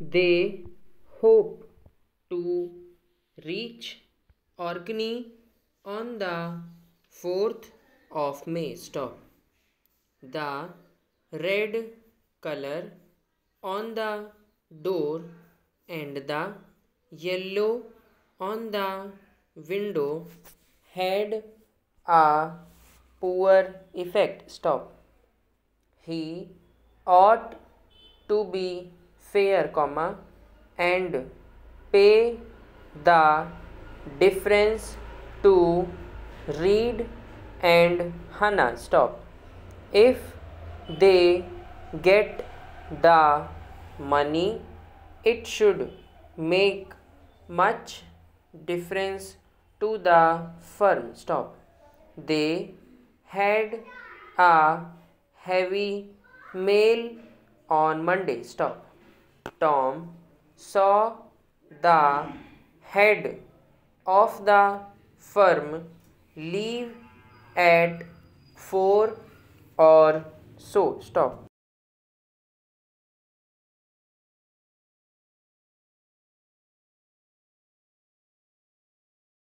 they hope to reach Orkney on the 4th of May. Stop. The red color on the door and the yellow on the window had a poor effect. Stop. He ought to be fair, comma, and pay the difference to Reed and Hannah. Stop. If they get the money, it should make much difference to the firm. Stop. They had a heavy mail on Monday. Stop. Tom saw the head of the firm leave at 4 or so. Stop.